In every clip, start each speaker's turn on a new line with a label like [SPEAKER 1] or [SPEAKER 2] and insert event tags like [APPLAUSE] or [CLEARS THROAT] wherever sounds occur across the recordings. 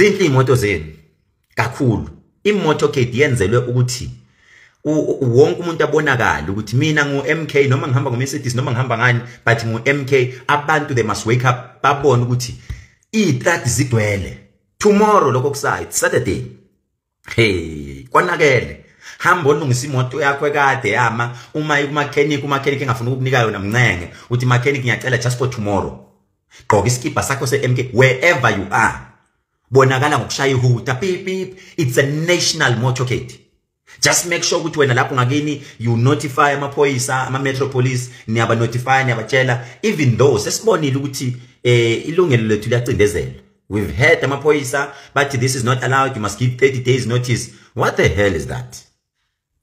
[SPEAKER 1] zinhle imoto zenu kakhulu. Imoto gate yenzelwe ukuthi wonke umuntu abonakala ukuthi mina ngu MK noma ngihamba ngo Mercedes noma ngihamba ngani but ngu MK abantu they must wake up babone ukuthi itrust zidwele tomorrow lokho kusayi Saturday. Hey kwanakele hamba olungisa imoto yakho ekade yama uma umechanic umechanic engafuna ukukunika yona mncenge uthi mechanic ngiyacela just for tomorrow. Gqoka iskipa sakho se-MK wherever you are. Bonakala ngokushaya ihuta. Beep it's a national motorcade. Just make sure ukuthi wena lapho ngakini you notify amaphoyisa ama metropolis niyaba notify niyabatshela even though sesibonile ukuthi eh ilungelo lethu liyacindezela. We've heard amaphoyisa but this is not allowed. You must give 30 days notice. What the hell is that?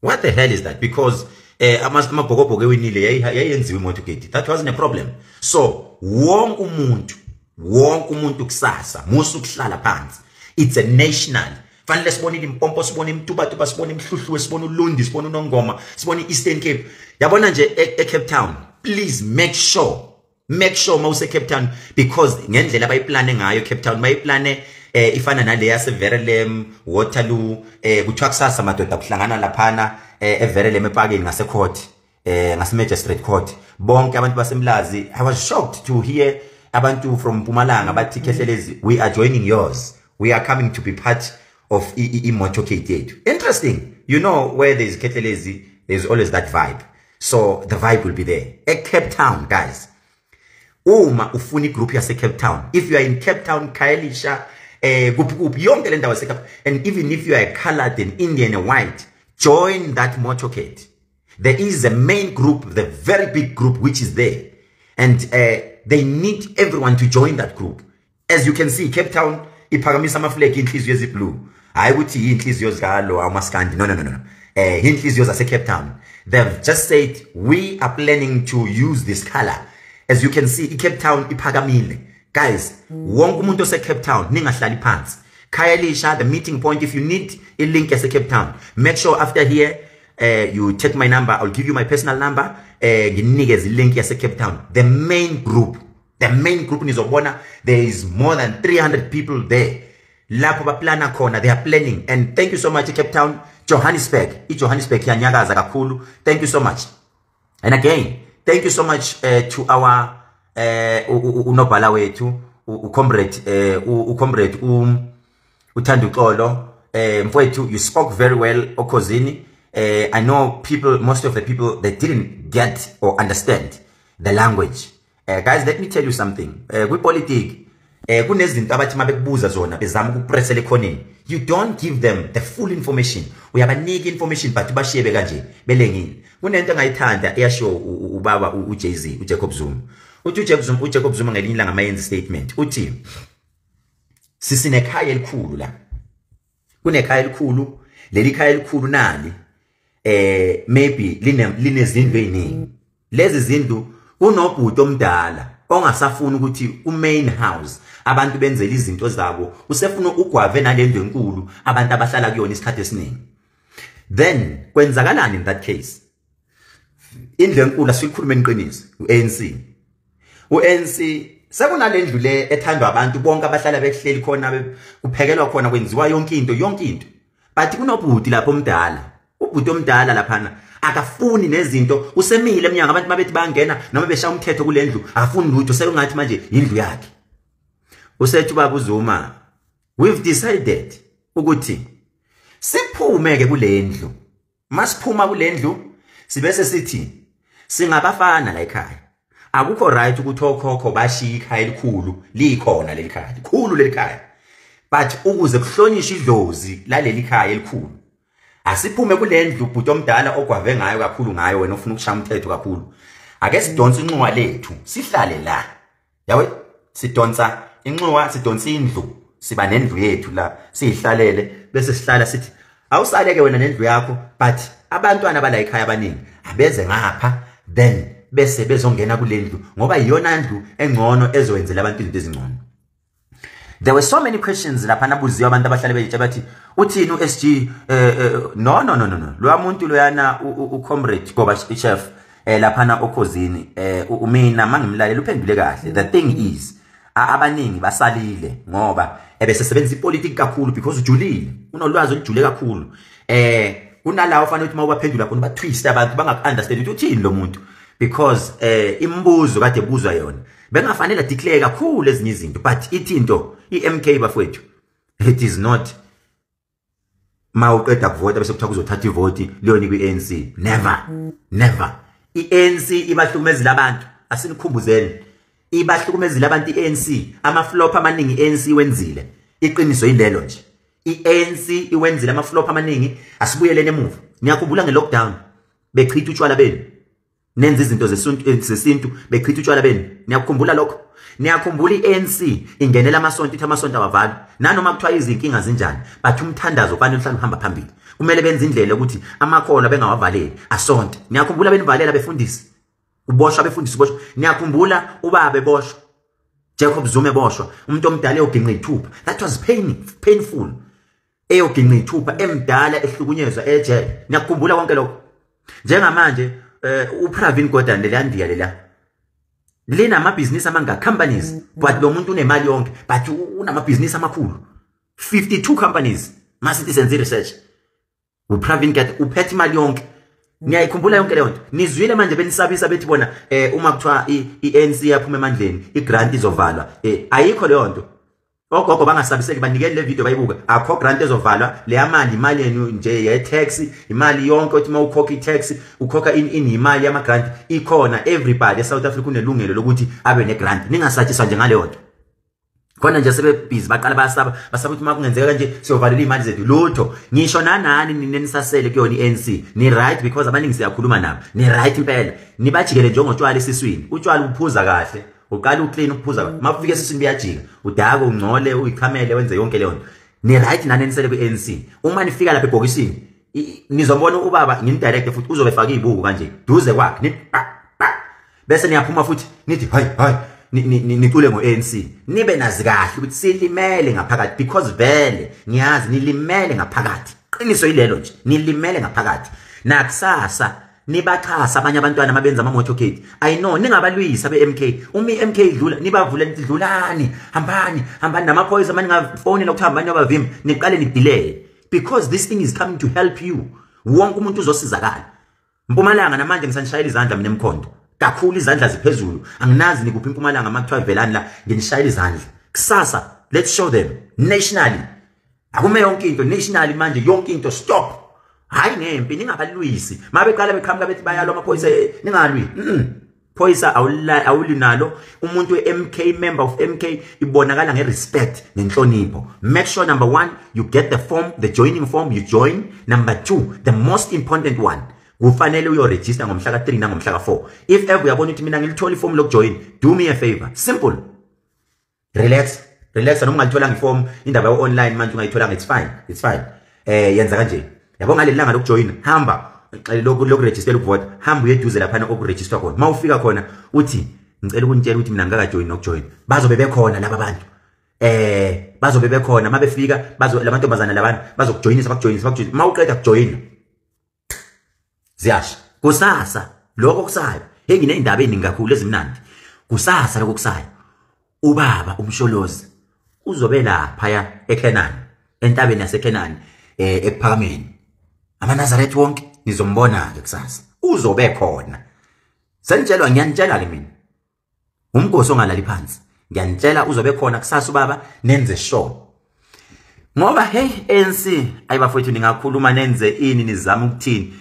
[SPEAKER 1] What the hell is that? Because eh amabhokobhoko ewinile yayenziwe imotorcade that wasn't a problem. So wonke umuntu wonke umuntu kusasa musu kuhlala phansi. It's a national. Fanele sibone impompo sibone imtubatuba sibone imhluhluwe sibone ulundi sibone unongoma sibone eastern cape. Yabona nje eCape Town please make sure make sure mawuse Cape Town because ngendlela abayiplane ngayo Cape Town bayiplane eh ifana nale yase Verelem Waterloo eh kuthiwa kusasa madoda kuhlangana laphana eh eVerelem epakeni ngase court eh ngase magistrate court. Bonke abantu basemlazi i was shocked to hear abantu from Mpumalanga bathi kehlelezi we are joining yours. We are coming to be part of i-motorcade yethu interesting. You know where there's ketlelezi there's always that vibe. So the vibe will be there. Cape town guys uma ufuna igroup yase cape town if you are in cape town khayelitsha eh kuphi kuphi yonke le ndawo yasecape and even if you are a colored and indian and white join that motorcade there is a main group the very big group which is there. And uh, they need everyone to join that group. As you can see cape town iphakamisa amaflag inhliziyo eziblue. Hayi ukuthi inhliziyo zikalo amaskandi no no no no eh inhliziyo Cape Town. They've just said we are planning to use this color. As you can see iCape Town iphakamile. Guys wonke umuntu ose Cape Town ningahlali phansi. Khayelisha the meeting point if you need a link yase Cape Town make sure after here uh, you take my number I'll give you my personal number. Eh nginikeze link yase Cape Town. The main group the main group is nizobona there is more than 300 people there. Lapho baplana khona they are planning. And thank you so much Cape Town. Johannesburg iJohannesburg yanyakaza kakhulu. Thank you so much. And again thank you so much uh, to our uh, unobhala wethu ucomrade uh, ucomrade um uthanda uxolo. Eh mfowethu you spoke very well okhosini uh, i know people most of the people they didn't get or understand the language. Uh, guys let me tell you something. Uh, kwi politics eh kunezinto abathi mabekubuza zona bezama ukupressela ekhoneni you don't give them the full information. Uyabanika information but bashiyebe kanje belengile. Kunento engayithanda eyasho ubaba uJay-Z uJacob Zuma. Uthi uJacob Zuma uJacob Zuma ngelinye ilanga mayenza statement uthi sisinekhaya elikhulu la. Kunekhaya elikhulu leli khaya elikhulu nali eh maybe line linezindlu eziningi lezi zindlu kunobhuti omdala ongasafuna ukuthi umain house abantu benzele izinto zabo usefuna ugwave nalendlu enkulu abantu abahlala kuyona isikhathi esiningi. Then kwenzakalani in that case? Indlu enkulu asikhulume iqiniso uANC uANC sekunalendlu le ethandwa abantu bonke abahlala behleli khona kuphekelwa khona kwenziwa yonke into yonke into. But kunobhuti lapho omdala. Ubhuti omdala laphana. Akafuni nezinto. Usemile eminyanga abantu mabethi bangena noma beshaya umthetho kulendlu akafuni lutho. Sekungathi manje indlu yakhe. Usethi baba uZuma we've decided ukuthi siphume ke kulendlu masiphuma kulendlu sibese sithi singabafana la ekhaya. Akukho right ukuthi okhokho bashiya ikhaya elikhulu likhona leli khaya likhulu leli khaya. But ukuze kuhlonishwe idlozi laleli khaya elikhulu asiphume kulendlu ubhuti omdala ogwave ngayo kakhulu ngayo wena ufuna ukushaya umthetho kakhulu. Ake sidonse inxuwa lethu sihlale la. Yawe sidonsa inxuwa sidonsa indlu siba nendlu yethu la sihlalele bese sihlala sithi awusaleke wena nendlu yakho but abantwana bala ekhaya abaningi abeze ngapha then bese bezongena kulendlu ngoba iyona ndlu engcono ezowenzela abantu izinto ezingcono there were so many questions lapha nabuziwe abantu abahlale bejitsha bathi uthini uSG eh no no no no lo muntu loyana ucomrade goba chef eh lapha na okhosini eh mina mangimlalela uphendule kahle. The thing is abaningi basalile ngoba ebesesebenzisa ipolitiki kakhulu because ujulile. Unolwazi olujule kakhulu. Eh kunalawo fanele ukuthi mawubaphendula khona batwist abantu bangakunderstand ukuthi uthini lo muntu. Because eh imibuzo kade ebuzwa yona. Bengafanele declare kakhulu ezinye izinto but ithinto iMK bafowethu it is not mawuqeda kuvota bese kuthiwa kuzothatha ivoti leyonikwa iANC never never. iANC ibahlukumezile abantu asinikhumbuzeni ibahlukumezile abantu iANC ama flop amaningi iANC wenzile iqiniso yilelo nje. iANC iwenzile ama flop amaningi asibuyelene emuva. Niyakhumbula ngelockdown bechitha utshwala benu. Nenza izinto zesintu zesintu bechitha utshwala benu. Niyakhumbula lokho? Niyakhumbula iANC ingenela amasonto ithi amasonto awavala nanoma kuthiwa izinkinga zinjani bathi umthandazo kufanele uhlale uhamba phambili. Kumele benze indlela ukuthi amakhola bengawavaleli asonto niyakhumbula benivalela befundisi uboshwa befundisi uboshwa niyakhumbula ubaba eboshwa. Jacob Zuma eboshwa. Umuntu omdala eyoginqa ithupha that was pain painful. Eyoginqa ithupha emdala ehlukunyezwa ejele. Niyakhumbula konke lokho. Njengamanje uh, uPravin Gordhan lelandiya lela. Linamabhizinisi amanga companies but lo muntu unemali yonke but unamabhizinisi amakhulu. 52 companies masithi senze research uPravin Gordhan uphethe imali yonke. Ngiyayikhumbula yonke leyo nto. Nizwile manje benisabisa bethi bona eh uma kuthiwa iANC yaphuma emandleni igrant izovalwa. Eh ayikho leyo nto. Ogogo bangasabiseki banikele le video bayibuka akho grant ezovalwa. Le mali imali yenu nje ye tax imali yonke uthi mawukhokha i-tax ukhokha ini imali yama grant ikhona everybody eSouth Africa unelungelo lokuthi abe ne grant ningasatshiswa nje ngale yonto khona nje sebebhizi baqala bayasaba basaba ukuthi makungenzeka kanje siyovalela imali zethu. Lutho ngisho nanani ninenisasele kuyona iNC ni right because abaningi siyakhuluma nabo. Ni right impela. Nibajikele njengotshwala esiswini. Utshwala uphuza kahle. Uqala uclean ukuphuza mafike esiswini biyajika udaka ungcole uyikhamele wenze yonke leyo nto. Ni right nani nisele kwiNC uma nifika lapha ebhokisini nizombona ubaba ngini direct futhi uzobe faka izibuku kanje. Duze kwakhe ni bese niyaphuma futhi nithi hayi hayi nicule ngo-ANC nibe nazi kahle ukuthi silimele ngaphakathi because vele ngiyazi nilimele ngaphakathi. Qiniso yilelo nje nilimele ngaphakathi. Nakusasa nibachasa abanye abantwana mabenza ama-motorcade i know ningabalwisa be-mk uma i-mk idlula nibavule nithi dlulani hambani hambani. Namaphoyisa uma ningafonela ukuthi hambani yobavimba niqale nidileye because this thing is coming to help you. Wonke umuntu uzosizakala. Mpumalanga namanje ngisanishayela izandla mina emkhondo. Kakhulu izandla ziphezulu. Anginazi nikuphi impumalanga makuthiwa velani la nginishayela izandla. Kusasa let's show them nationally. Akume yonke into nationally manje yonke into stop. Hayi ngempi ningabalwisi mabeqala beqhamuka bethi bayalwa amaphoyisa ningalwi. Mhm phoyisa awulinalo. Umuntu we-MK member of MK ibonakala ngerespect nenhlonipho. Make sure number 1 you get the form the joining form you join. Number 2 the most important one kufanele uyoregister ngomhla ka3 nangomhla ka4 if ever uyabona ukuthi mina ngilithola iform lokujoin do me a favor. Simple. Relax. Relax noma ungalithola ngeform indaba yo online manje ungayithola it's fine it's fine. Eh yenza kanje. Yabo ngaleli langa lokujoin hamba lokhu lokuregister ukuvota hamba uyeduze lapha okuregister khona. Mawufika khona uthi ngicela ukunitshela ukuthi mina ngingakajoin nokujoin bazobe bekhona laba bantu. Eh bazobe bekhona. Mabefika bazo lamantombazana labantu bazokujoyinisa bakujoyinisa bakujoyinisa mawuqeda kujoyina ziyasha. Kusasa lokho kusayo enginendaba eziningi kakhulu ezimnandi. Kusasa lokho kusayo ubaba umsholozi uzobe lapha ya eKenani entabeni yaseKenani eh ekuphakameni. amaNazaretha wonke nizombona ke kusasa. Uzobe khona. Senitshelwa ngiyanitshela ke mina. Umgosi ongalali phansi ngiyanitshela uzobe khona kusasa ubaba nenze sure. Ngoba hey ANC ayibafowethu ningakhuluma nenze ini nizama ukuthini?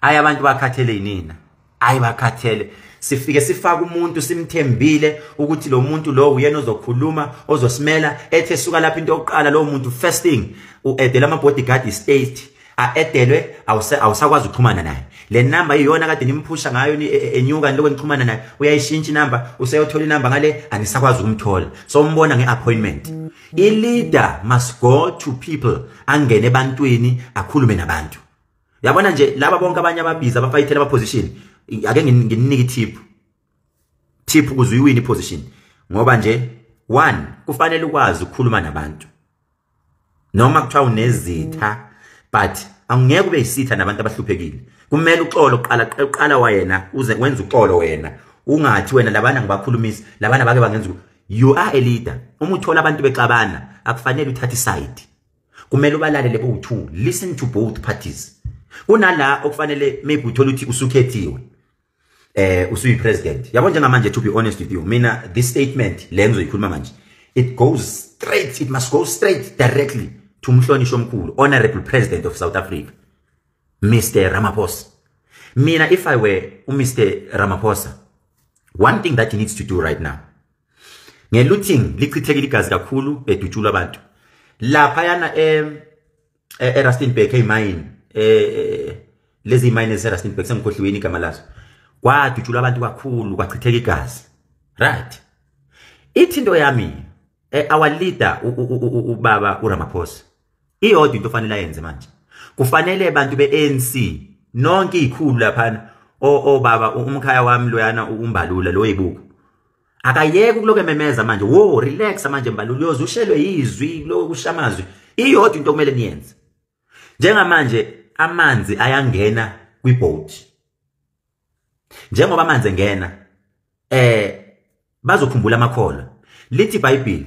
[SPEAKER 1] Hayi abantu bakhathele yinina hayi bakhathele. Sifike sifaka umuntu simthembile ukuthi lo muntu lo uyena ozokhuluma ozosimela ethe suka lapha into yokuqala lo muntu first thing uedela ama bodyguard state aedelwe awusakwazi ukuxhumana naye. Le number iyona kade nimphusha ngayo enyuka niloko nixhumana naye. Uyayishintsha inamba useyothola inamba ngale anisakwazi ukumthola. So umbona ngeappointment. I leader must go to people angene ebantwini akhulume nabantu. Yabona nje laba bonke abanye ababhiza abafayithela ama position ake ngininike tip tip ukuze uyiwine position ngoba nje one kufanele ukwazi ukukhuluma nabantu. Noma kuthiwa unezitha but angeke ube yisitha nabantu abahluphekile. Kumele uxolo uqala uqala wayena uze wenza uxolo wena. Ungathi wena labana ngibakhulumisa labana bake bangenza you are a leader. Uma uthola abantu bexabana akufanele uthathe side kumele ubalalele bowu2 listen to both parties. Kunala okufanele maybe uthola ukuthi usukhethiwe eh usuyi president yabo njengamanje to be honest with you mina this statement le ngizoyikhuluma manje it goes straight it must go straight directly. To umhlonishwa omkhulu honorable president of South Africa Mr Ramaphosa. Mina if i were uMr Ramaphosa one thing that he needs to do right now ngelooting lichithekile igazi kakhulu bedutshula abantu. Lapha yana em eRustenburg emayini eh lezi mine eRustenburg sengikhohliweni igama lazo kwadutshula abantu kakhulu kwachitheka igazi. Right. Ithi into yami our leader ubaba uRamaphosa iyodwa into ofanele ayenze manje. Kufanele abantu beANC nonke izikhulu lapha obaba umkhaya wami loyana umbalula lo yibuku akayeke ukuloke ememeza manje. Wo relax manje mbalula uyoze ushelwe yizwi lo kushamazwi iyodwa into okumele niyenze. Njengamanje amanzi ayangena kwiboat njengoba amanzi engena eh bazokhumbula amakhola. Lithi iBhayibheli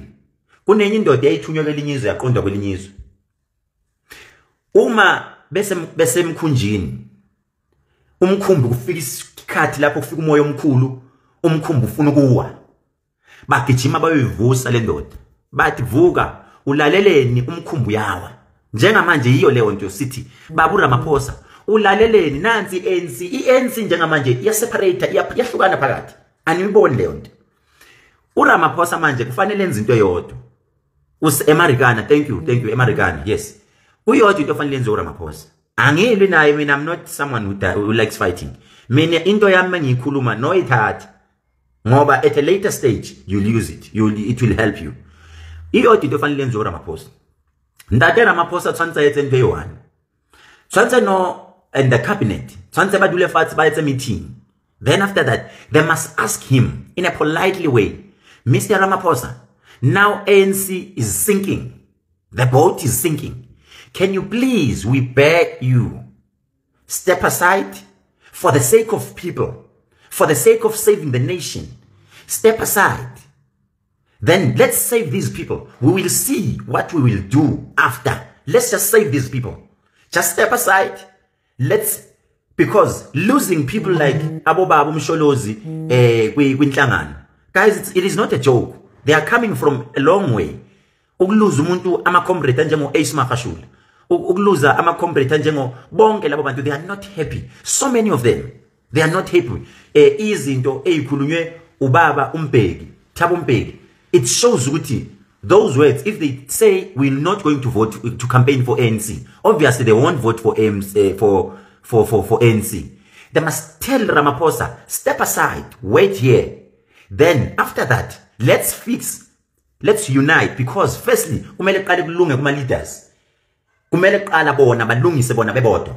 [SPEAKER 1] kunenye indoda eyithunywa kwelinye izwe yaqondwa kwelinye izwe. Uma bese besemkhunjini umkhumbi kufika isikhathi lapho kufika umoya omkhulu umkhumbi ufuna ukuwa. Bagijima bayoyivusa le ndoda. Bathi vuka ulaleleni umkhumbi yawa njengamanje yiyo leyo nto sithi babu Ramaphosa ulaleleni nansi ANC iANC njengamanje iyaseparate iyahlukana phakathi. Aniboni leyo nto. uRamaphosa manje kufanele enze into eyodwa. Usemarikana thank you thank you emarikana yes. Uyodwa into ofanele enze uRamaphosa? Angilwi naye mina i'm not someone who, likes fighting. Mina into yami mengiyikhuluma no ithatha ngoba at a later stage you'll use it. You'll it will help you. Into ofanele enze uRamaphosa? Ntate Ramaphosa tshwantse etse ntwe one. Tshwantse no and the cabinet tshwantse ba dule fatshe ba etse meeting. Then after that they must ask him in a politely way Mr Ramaphosa now ANC is sinking. The boat is sinking Can you please, we beg you, step aside for the sake of people, for the sake of saving the nation. Step aside. Then let's save these people. We will see what we will do after. Let's just save these people. Just step aside. Let's because losing people like Abobaba Msholozi eh guys it is not a joke they are coming from a long way ukuluza umuntu ama comrade njengo Ace Magashule ukuluza ama comrade njengo bonke labo bantu they are not happy. So many of them they are not happy. Eh izinto ezikhulunywe ubaba umbheki thabo umbheki it shows ukuthi those words if they say we're not going to vote to campaign for ANC obviously they won't vote for ANC uh, for for for for ANC they must tell Ramaphosa step aside wait here. Then after that let's fix let's unite because firstly kumele qale kulunge kuma leaders kumele qala bona balungise bona bebodwa.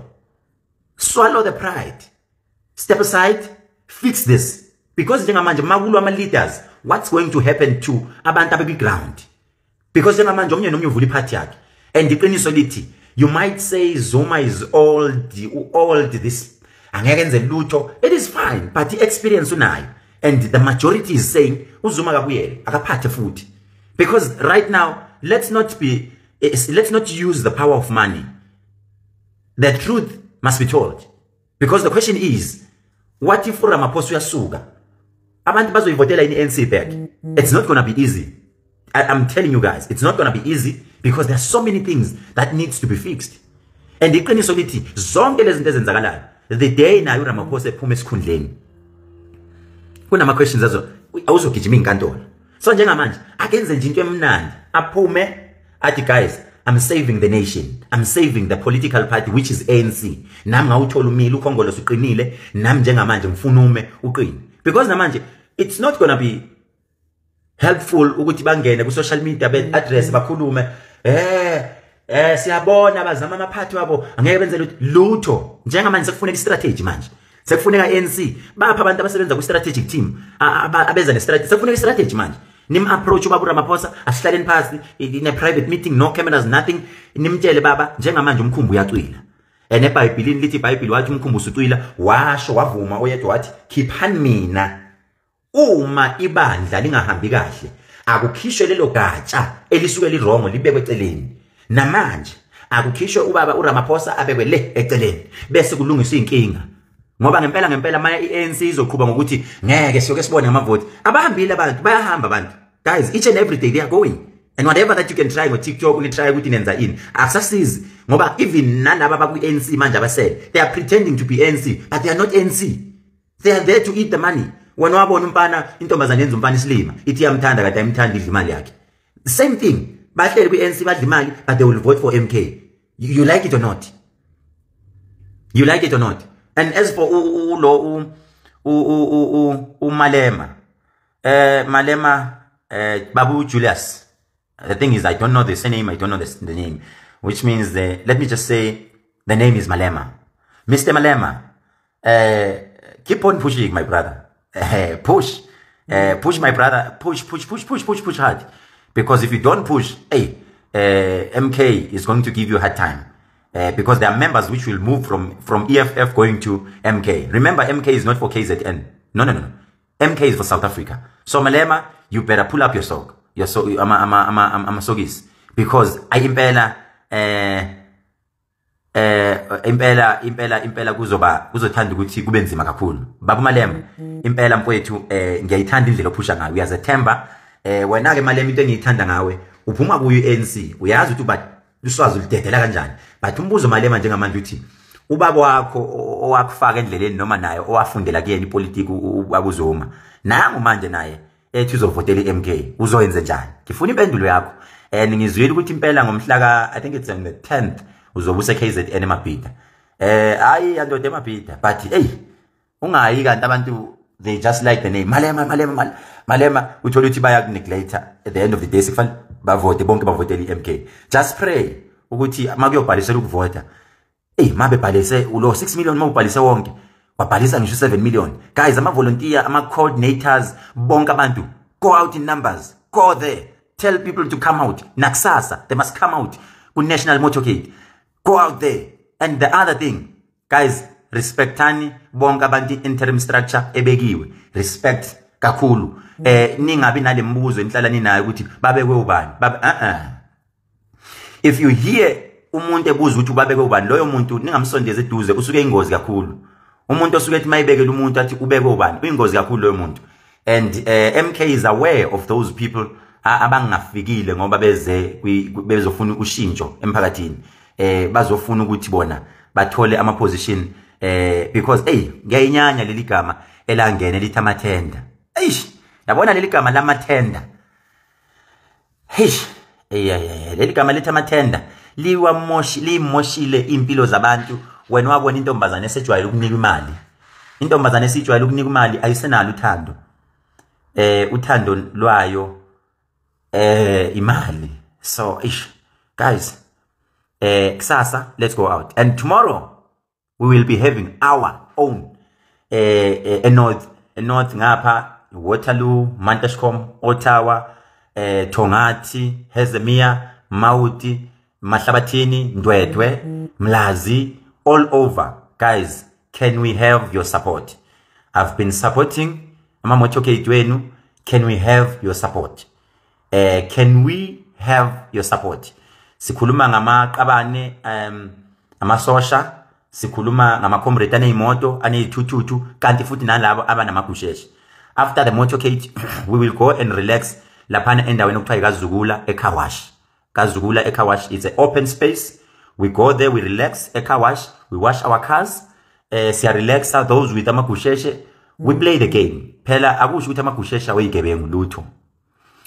[SPEAKER 1] Swallow the pride. Step aside fix this. Because njengamanje makulwa ama leaders what's going to happen to abantu abekwi ground because njengamanje omnye nomnye uvula iphathi yakhe and iqiniso lithi you might say Zuma is old old this angeke enze lutho. It is fine but experience unayo and the majority is saying uZuma akabuyele akaphathe futhi. Because right now let's not be let's not use the power of money. The truth must be told. Because the question is, what if Ramaphosa uyasuka? Abantu bazoyivotela in ANC back. Mm-hmm. It's not going to be easy. I, I'm telling you guys, it's not going to be easy because there are so many things that needs to be fixed. And iqiniso lithi zonke lezi zinto ezenzakalayo the day nayo Ramaphosa ephuma esikhundleni kunama questions azo awuzogijima inkantolo so njengamanje akenze nje into emnandi aphume athi guys I'm saving the nation. I'm saving the political party which is ANC nami ngawuthola umile ukhongolo suqinile nami njengamanje ngifuna ume uqine. Because namanje it's not going to be helpful ukuthi bangene ku social media be address bakhulume eh eh siyabona bazama amaphathi wabo. Angeke benze lutho njengamanje sekufuneka istrategy manje. Sekufuneka ANC bapha abantu abasebenza ku strategic team abeza ne strategy sekufuneka istrategy manje. Nim approach ubaba uRamaphosa asihlaleni phansi in a private meeting no cameras nothing. Nimtshele baba njengamanje umkhumbu uyacwila. And eBhayibhelini lithi iBhayibheli wathi umkhumbu usucwila washo wavuma oyedwa wathi khiphani mina? Uma ibandla lingahambi kahle akukhishwe lelo gatsha elisuke lirongo libekwe eceleni. Namanje akukhishwe ubaba uRamaphosa abekwe le eceleni bese kulungiswa inkinga ngoba ngempela ngempela ama ANC izoqhubha ngokuthi ngeke siyoke sibone amavoti. Abahambile abantu bayahamba abantu. Guys each and every day they are going. And whatever that you can try ngo TikTok uni try ukuthi nenza ini akusasizi ngoba even nalabo abaku-nc manje abasele they are pretending to be nc but they are not nc they are there to eat the money. Wena wabona umfana intombazane yenza umfana isilima ithi iyamthanda kade ayimthanda idla imali yakhe. Same thing bahleli kwi-ANC badla imali but they will vote for MK you, you like it or not? You like it or not? And as for lo umalema eh malema eh babu Julius the thing is i don't know the surname i don't know the, the name which means the, let me just say the name is malema mr malema uh, keep on pushing my brother uh, push uh, push my brother push push push push push push hard because if you don't push hey uh, mk is going to give you a hard time uh, because there are members which will move from from EFF going to MK. Remember, MK is not for KZN. No, no, no. MK is for South Africa. So Malema, you better pull up your sock. Your so ama ama ama ama sokis because ayimpela eh eh impela impela impela kuzoba kuzothanda ukuthi kube nzima kakhulu. Baba Malema, impela mfowethu eh ngiyayithanda indlela ophusha ngayo. Uyazethemba eh wena ke Malema into engiyithanda ngawe uphuma kuyo ANC. Uyazi ukuthi uba uswazi ulidedela kanjani but umbuzo malema njengamanje uthi ubaba wakho owakufaka endleleni noma naye owafundela kuyena ipolitiki akuzoma nangu manje naye ethi uzovotela iMK uzoyenza njani? Ngifuna impendulo yakho. And ngizwile ukuthi impela ngomhla ka I think it's on the 10th uzobe use KZN eMabhida eh hayi yandoda eMabhida but hey ungayi kanti abantu they just like the name. Malema malema malema uthola ukuthi baya neglect at the end of the day sikufanele bavote bonke bavotela iMK just pray ukuthi makuyobhalisela ukuvota eh mabe bhalise ulo 6 million mawubhalise wonke. Wabhalisa ngisho 7 million. Guys ama volunteer ama coordinators bonke abantu go out in numbers go there. Tell people to come out. Nakusasa they must come out ku national motorcade. Go out there. And the other thing guys respectani bonke abantu interim structure ebekiwe. Respect kakhulu. Eh ningabi nalembuzo enhlala ninayo ukuthi babekwe ubani? Babe uh uh if you hear umuntu ebuza ukuthi babekwe ubani loyo muntu ningamsondeza eduze usuke ingozi kakhulu. Umuntu osuke ethi mayibekele umuntu athi ubekwe ubani uyingozi kakhulu loyo muntu. And uh, MK is aware of those people abangafikile ngoba beze bezofuna ushintsho emphakathini. Eh bazofuna ukuthi bona bathole ama position eh because hey ngiyayinyanya leli gama elangene lithi amathenda. Eish yabona leli gama lamathenda? Eish eyayaya leli gama lithi amathenda liwamoshi limoshile impilo zabantu wena wabona intombazane esejwayele ukunika imali. Intombazane esijwayele ukunika imali ayisenalo uthando. Eh uthando lwayo eh imali. So ish guys eh kusasa let's go out. And tomorrow we will be having our own eh uh, north north ngapha Waterloo Mantashcom Ottawa eh Thongati Hezemia Mauti Mahlabathini Ndwedwe Mlazi all over. Guys can we have your support? I've been supporting ama motorcade wenu can we have your support? Eh can we have your support? Sikhuluma ngamaqabane um amasosha. Sikhuluma ngama-comrade aney'moto aney'thuthuthu kanti futhi nalabo abanamagusheshe after the motorcade [CLEARS THROAT] we will go and relax laphana endaweni okuthiwa ikazukula ekhawash kazukula ekhawash it's an open space. We go there we relax ekhawash we wash our cars eh siya-relaxa those with amagusheshe we play the game. Phela akusho ukuthi amagusheshe aweyigebengu lutho.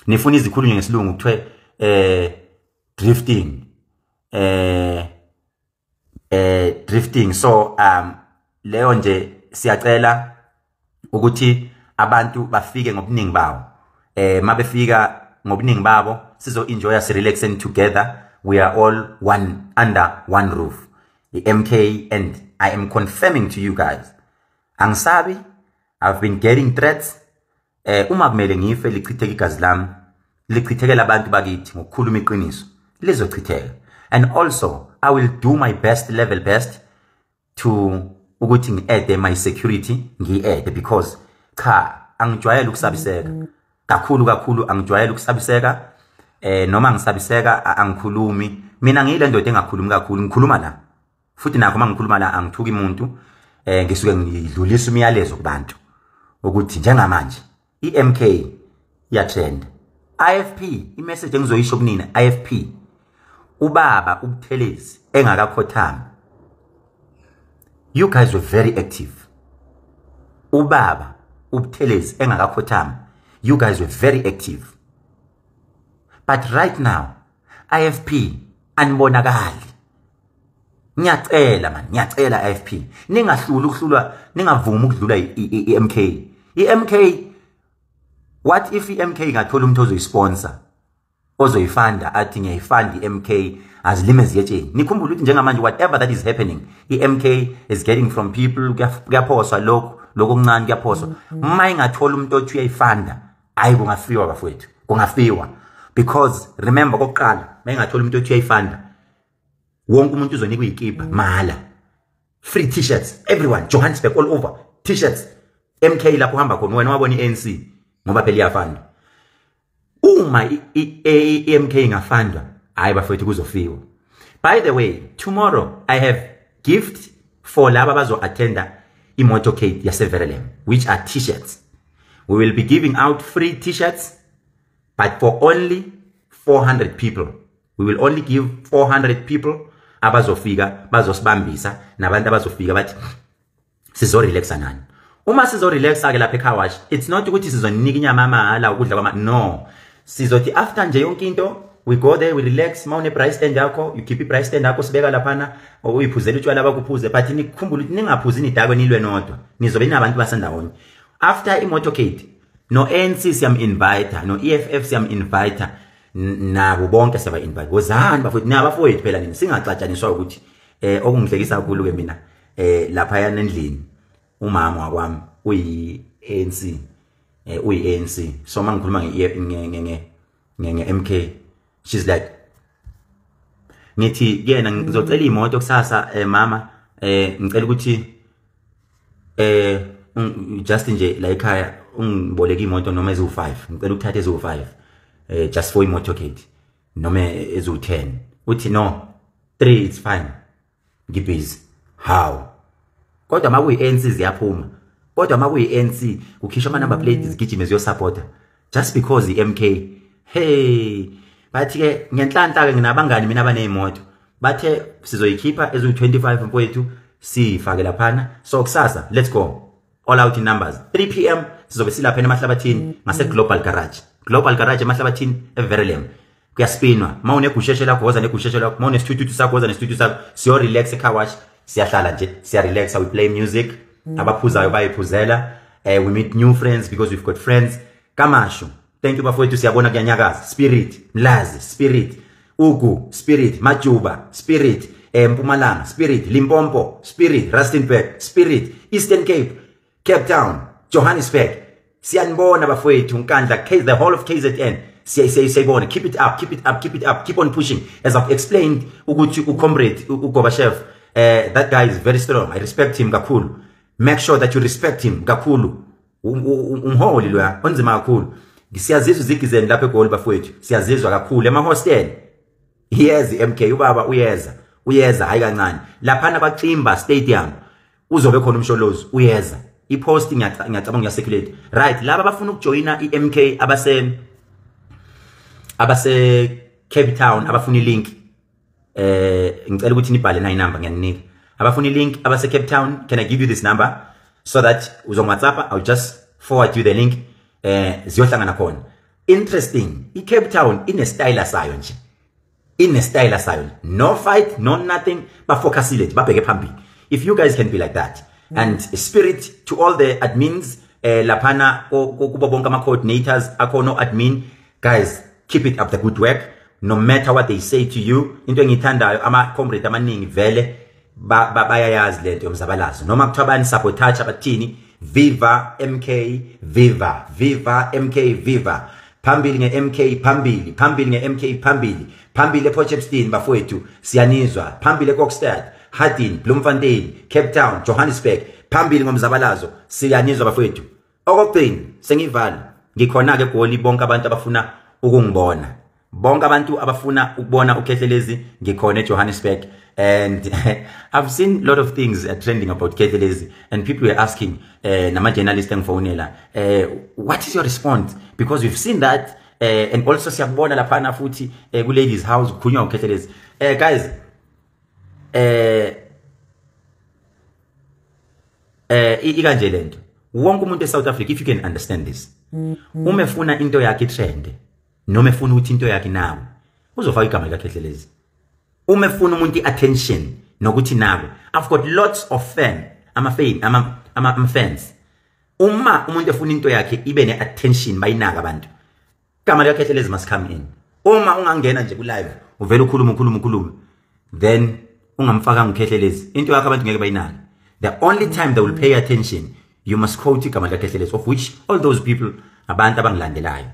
[SPEAKER 1] Nifuna izikhulunywe ngesilungu kuthiwe eh drifting. Eh eh drifting. So um leyo nje siyacela ukuthi abantu bafike ngobuningi bawo. Eh mabefika ngobuningi babo sizo enjoy us relaxing together. We are all one under one roof. The MK and I am confirming to you guys. Angisabi I've been getting threats. Eh uma kumele ngife lichitheke igazi lami lichithekela abantu bakithi ngokukhuluma iqiniso lizochitheka. And also I will do my best level best to ukuthi ngi-add my security ngi-add because cha angijwayele ukusabiseka. Kakhulu kakhulu angijwayele ukusabiseka. Eh noma ngisabiseka angikhulumi. Mina ngiyile ndoda engakhulumi kakhulu ngikhuluma la. Futhi nakho mangikhuluma la angithuki umuntu eh ngisuke ngidlulisa umyalezo kubantu. Ukuthi njengamanje iMK iya trend IFP imessage engizoyisho kunina IFP ubaba ubuthelezi engakakhothama you guys were very active. Ubaba ubuthelezi engakakhothama you guys were very active. But right now IFP anibonakali. Ngiyacela man ngiyacela IFP ningahluli ukuhlulwa ningavumi ukudlula iMK iMK what if iMK ngathola umuntu ozoyisponsor ozoyifanda athi ngiyayifanda iMK azilime ziyetsheni? Nikhumbule ukuthi njengamanje whatever that is happening iMK is getting from people kuyaphoswa lokho lokho okuncane kuyaphoswa. Uma ingathola umuntu othi uyayifanda hayi kungafiwa bafowethu kungafiwa because remember kokuqala mayingathola umuntu othi uyayifanda wonke umuntu uzonikwa ikipa mahala. Free t-shirts everyone Johannesburg all over t-shirts. MK lapho uhamba khona wena wabona iNC ngoba phela iyafanda uma i-mk ingafandwa hayi bafethu kuzofiwa by the way tomorrow i have gift for laba abazo-attenda imotorcade which are t-shirts. We will be giving out free t-shirts but for only 400 people we will only give 400 people abazofika bazosibambisa nabantu abazofika bathi sizo relaxa nani? Uma sizorelaxa ke lapha eKawash it's not ukuthi sizoninika inyama amahala ukudla kwama no. Sizothi after nje yonke into we go there we relax mawune price stand yakho you keep i price stand yakho sibeka laphana uyiphuzela utshwala bakuphuze but nikukhumbula ukuthi ningaphuzi nidakwe nilwe nodwa nizobe ninabantu basendawonye after imotorcade no ANC siyam invite no EFF siyam invite nabo bonke siyaba invite wozani bafowethu nabafowethu phela nini? Singaxatshaniswa ukuthi eh okungihlekisa kakhulu ke mina eh lapha yana endlini umama wakwami uyi ANC eh uyi ANC so mangikhuluma nge nge nge nge MK she's like ngithi kuyena ngizocela imoto kusasa eh mama eh ngicela ukuthi eh just nje la ekhaya ungiboleka imoto noma eziwu5 ngicela ukuthatha eziwu5 eh just for imotorcade noma eziwu10 uthi no 3 it's fine. Ngibusy how? Kodwa makuyi ANC ziyaphuma. Kodwa makuyi ANC kukhishwa ama number plate zigijime ziyosupporta just because iMK hey! Bathi ke ngenhlanhla ke nginabangani mina abanezimoto bathe sizoyikhipha ezu25 mfowethu sifake laphana. So kusasa let's go. All out in numbers 3 pm sizobe silapha emahlabathini. Ngase global garage. Global garage emahlabathini everelem kuyaspinwa mawune gusheshe lakho woza negusheshe lakho. Mawune studio sakho woza nestudio sakho. Siyo relax eKawash siyahlala nje. Siya relax we play music. Abaphuzayo bayiphuzela eh we meet new friends because we've got friends. Kamasho thank you bafowethu siyabona kuyanyakaza. Spirit mlazi spirit. Ugu spirit. Majuba spirit. Mpumalanga spirit. Limpompo spirit. Rustenburg spirit. Eastern cape cape town johannesburg siyanibona bafowethu nkandla the whole of KZN siyayibona. Keep it up keep it up keep it up keep on pushing. As i've explained ukuthi ucomrade ugobashev uh, that guy is very strong. I respect him kakhulu. Make sure that you respect him kakhulu. Umholi loya onzima kakhulu. Siyazizwa izigizeni lapha eGoli bafowethu. Siyazizwa kakhulu ema hostel yezi MK ubaba uyeza uyeza hayi kancane. Laphana kwacimba stadium uzobe khona umsholozi uyeza ipost ngiyacabanga ngiyacirculate right laba abafuna ukujoina iMK abase abase Cape Town abafuna ilink eh ngicela ukuthi nibhale na inamba ngiyaninika abafuna ilink abase Cape Town can i give you this number? So that uzong WhatsApp i'll just forward you the link eh ziyohlangana khona. Interesting iCape Town ine style sayo nje. Ine style sayo no fight no nothing bafocusile nje babheke phambili. If you guys can be like that mm. And spirit to all the admins eh laphana kubo bonke ama coordinators akhona admin. Guys keep it up the good work. No matter what they say to you into engithandayo ama comrade amaningi vele bayayazi lento yomzabalazo. Noma kuthiwa bani sabotage abathini viva mk viva viva mk viva. Phambili nge-MK phambili phambili nge-MK phambili. Phambili ePotchefstroom bafowethu siyanizwa. Phambili eKokstad Hardin Bloemfontein Cape Town Johannesburg. Phambili ngomzabalazo siyanizwa bafowethu. Okugcina sengivala ngikhona ke goli bonke abantu abafuna ukungibona. Bonke abantu abafuna ukubona ukhethelezi ngikhona eJohannesburg. And [LAUGHS] I've seen a lot of things uh, trending about Kethelezi and people were asking uh, nama journalists engifonela uh, what is your response? Because we've seen that uh, and also siyakubona lapha futhi uh, ku ladies house kukhulunywa ukhethelezi uh, guys eh eh ikanje lento wonke umuntu eSouth Africa if you can understand this. uma efuna into yakhe trend noma efuna ukuthi into yakhe nawe uzofaka igama likaKhethelezi uma efuna umuntu iattention nokuthi nawe i've got lots of fan. Ama fan. Ama ama fans. uma umuntu efuna into yakhe ibe neattention bayinaka abantu igama likaKhethelezi must come in. uma ungangena nje ku live. uvela ukhuluma ukhuluma ukhuluma then ungamfaka ngikhethelezi into yakho abantu ngeke bayinaki the only time they will pay attention you must quote igama likaKhethelezi of which all those people abantu abangilandelayo.